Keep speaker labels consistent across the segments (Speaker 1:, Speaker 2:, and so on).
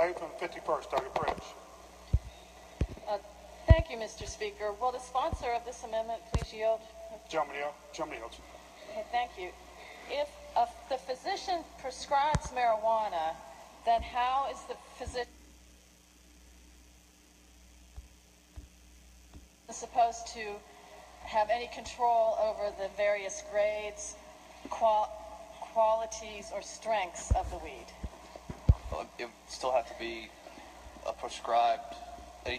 Speaker 1: April 51st, Dr. Prince.
Speaker 2: Uh, Thank you, Mr. Speaker. Will the sponsor of this amendment please yield?
Speaker 1: Gentleman yield- gentleman yields.
Speaker 2: Okay, thank you. If uh, the physician prescribes marijuana, then how is the physician supposed to have any control over the various grades, qual- qualities, or strengths of the weed?
Speaker 3: It would still have to be a prescribed,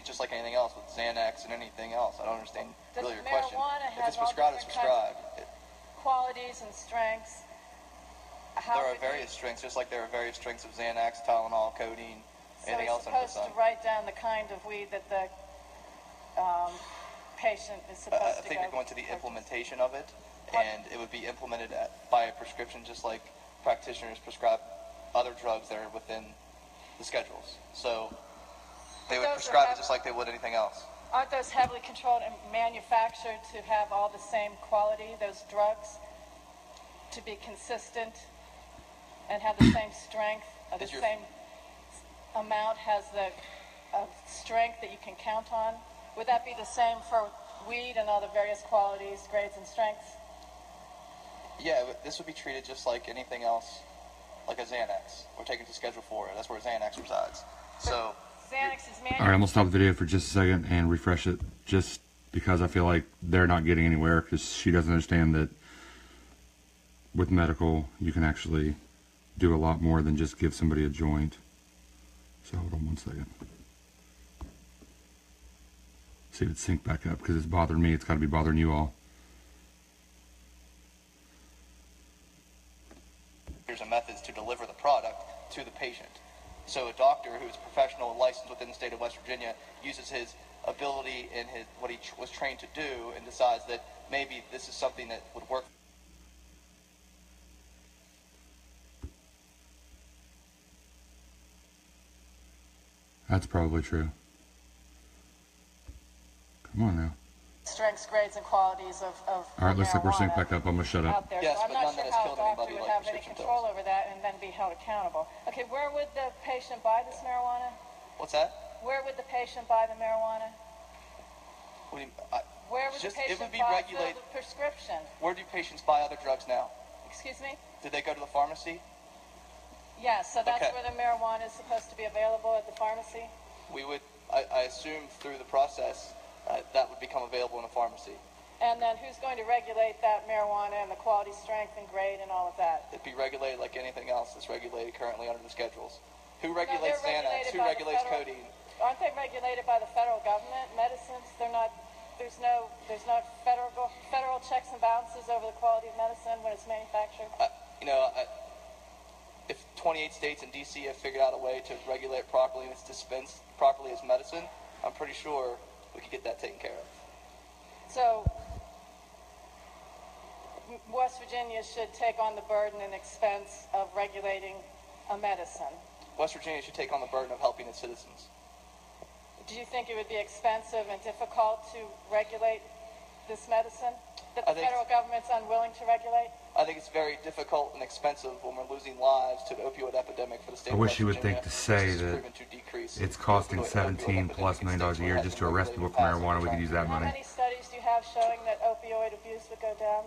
Speaker 3: just like anything else with Xanax and anything else. I don't understand
Speaker 2: Does
Speaker 3: really your question. If it's prescribed, it's prescribed.
Speaker 2: Qualities and strengths? How
Speaker 3: There are
Speaker 2: would you-
Speaker 3: various strengths, just like there are various strengths of Xanax, Tylenol, codeine, anything
Speaker 2: so
Speaker 3: else
Speaker 2: it's
Speaker 3: under the
Speaker 2: supposed to write down the kind of weed that the um, patient is
Speaker 3: Uh,
Speaker 2: supposed
Speaker 3: I
Speaker 2: to
Speaker 3: I
Speaker 2: think
Speaker 3: you're going to the
Speaker 2: purchase.
Speaker 3: implementation of it,
Speaker 2: What?
Speaker 3: and it would be implemented at, by a prescription, just like practitioners prescribe other drugs that are within the schedules. So they would
Speaker 2: those are
Speaker 3: prescribe it
Speaker 2: hev-
Speaker 3: just like they would anything else.
Speaker 2: Aren't those heavily controlled and manufactured to have all the same quality, those drugs, to be consistent and have the same strength, or the
Speaker 3: Is your-
Speaker 2: same amount has the uh, strength that you can count on? Would that be the same for weed and all the various qualities, grades, and strengths?
Speaker 3: Yeah, it would- this would be treated just like anything else, like a Xanax. We're taking to Schedule 4. That's where Xanax resides. So,
Speaker 2: Xanax is
Speaker 4: All right, I'm gonna stop the video for just a second and refresh it, just because I feel like they're not getting anywhere because she doesn't understand that with medical you can actually do a lot more than just give somebody a joint. So hold on one second. See if it sync back up because it's bothering me. It's got to be bothering you all.
Speaker 3: Here's a methods to deliver the product to the patient. So, a doctor who is professional and licensed within the state of West Virginia uses his ability and his what he was trained to do and decides that maybe this is something that would work
Speaker 4: That's probably true. Come on now.
Speaker 2: Strengths, grades, and qualities of, of
Speaker 4: All right, looks like we're
Speaker 2: marijuana
Speaker 4: synced back up. I'm gonna shut up.
Speaker 2: out there.
Speaker 3: Yes,
Speaker 2: so I'm
Speaker 3: but
Speaker 2: not
Speaker 3: none
Speaker 2: sure
Speaker 3: that has
Speaker 2: how a
Speaker 3: killed
Speaker 2: doctor
Speaker 3: anybody
Speaker 2: would
Speaker 3: like
Speaker 2: have any
Speaker 3: prescription
Speaker 2: control
Speaker 3: pills.
Speaker 2: over that and then be held accountable. Okay, where would the patient buy this marijuana?
Speaker 3: What's that?
Speaker 2: Where would the patient buy the marijuana?
Speaker 3: What do you, I,
Speaker 2: Where would
Speaker 3: Just-
Speaker 2: the
Speaker 3: it
Speaker 2: patient
Speaker 3: would be
Speaker 2: buy
Speaker 3: regulated-
Speaker 2: the prescription?
Speaker 3: where do patients buy other drugs now?
Speaker 2: Excuse me?
Speaker 3: Did they go to the pharmacy?
Speaker 2: Yes, so that's
Speaker 3: Okay.
Speaker 2: where the marijuana is supposed to be available at the pharmacy?
Speaker 3: We would, I, I assume through the process, uh, that would become available in a pharmacy.
Speaker 2: And then who's going to regulate that marijuana and the quality, strength, and grade and all of that?
Speaker 3: It'd be regulated like anything else that's regulated currently under the schedules. Who regulates
Speaker 2: they're
Speaker 3: Xanax? Who regulates
Speaker 2: federal-
Speaker 3: codeine?
Speaker 2: Aren't they regulated by the federal government? Medicines, they're not, there's no, there's not federal, federal checks and balances over the quality of medicine when it's manufactured?
Speaker 3: I, you know, I, if 28 states and DC have figured out a way to regulate it properly and it's dispensed properly as medicine, I'm pretty sure we could get that taken care of.
Speaker 2: So, West Virginia should take on the burden and expense of regulating a medicine.
Speaker 3: West Virginia should take on the burden of helping its citizens.
Speaker 2: Do you think it would be expensive and difficult to regulate this medicine? That the federal government's unwilling to regulate?
Speaker 3: I think it's very difficult and expensive when we're losing lives to the opioid epidemic for the state
Speaker 4: I
Speaker 3: of
Speaker 4: wish
Speaker 3: West
Speaker 4: you would
Speaker 3: Virginia,
Speaker 4: think to say that
Speaker 3: proven to decrease
Speaker 4: It's costing
Speaker 3: opioid- opioid
Speaker 4: 17 plus million dollars a year just to arrest people for marijuana. We could use that money.
Speaker 2: How many studies do you have showing that opioid abuse would go down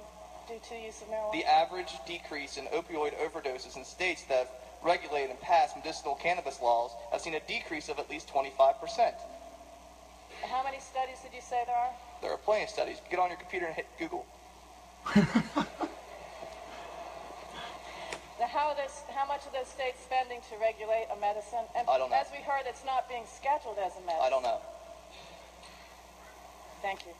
Speaker 2: due to use of marijuana?
Speaker 3: The average decrease in opioid overdoses in states that have regulated and passed medicinal cannabis laws have seen a decrease of at least 25%.
Speaker 2: How many studies did you say there are?
Speaker 3: There are plenty of studies. Get on your computer and hit Google.
Speaker 2: How, those, how much of those states spending to regulate a medicine? And
Speaker 3: I don't know.
Speaker 2: as we heard, it's not being scheduled as a medicine.
Speaker 3: I don't know.
Speaker 2: Thank you.